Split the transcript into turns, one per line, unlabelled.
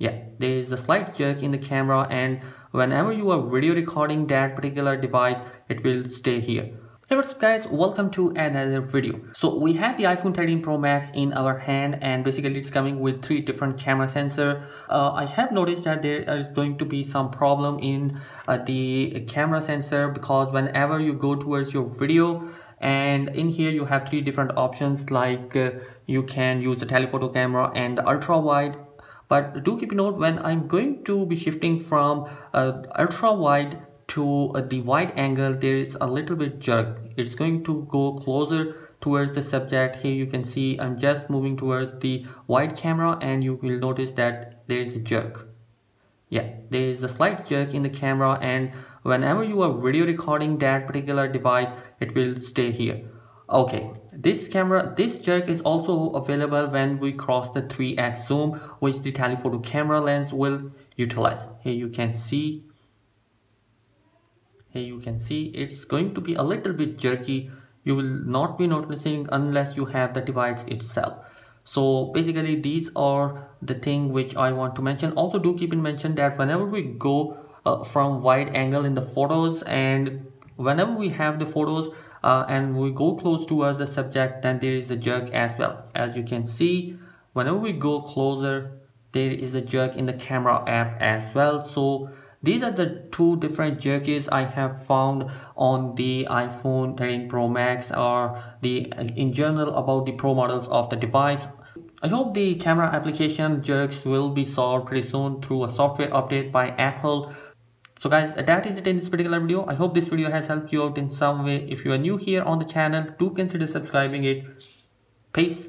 yeah there is a slight jerk in the camera and whenever you are video recording that particular device it will stay here. Hey what's up guys? Welcome to another video. So we have the iphone 13 pro max in our hand and basically it's coming with three different camera sensor. Uh, i have noticed that there is going to be some problem in uh, the camera sensor because whenever you go towards your video and in here you have three different options like uh, you can use the telephoto camera and the ultra wide but do keep in note when I'm going to be shifting from uh, ultra wide to uh, the wide angle there is a little bit jerk. It's going to go closer towards the subject. Here you can see I'm just moving towards the wide camera and you will notice that there is a jerk. Yeah there is a slight jerk in the camera and whenever you are video recording that particular device it will stay here okay this camera this jerk is also available when we cross the 3x zoom which the telephoto camera lens will utilize. Here you can see here you can see it's going to be a little bit jerky. You will not be noticing unless you have the device itself. So basically these are the thing which i want to mention. Also do keep in mention that whenever we go uh, from wide angle in the photos and whenever we have the photos uh, and we go close towards the subject then there is a jerk as well. As you can see whenever we go closer there is a jerk in the camera app as well. So these are the two different jerkies I have found on the iPhone 13 Pro Max or the in general about the pro models of the device. I hope the camera application jerks will be solved pretty soon through a software update by Apple so guys, uh, that is it in this particular video. I hope this video has helped you out in some way. If you are new here on the channel, do consider subscribing it. Peace.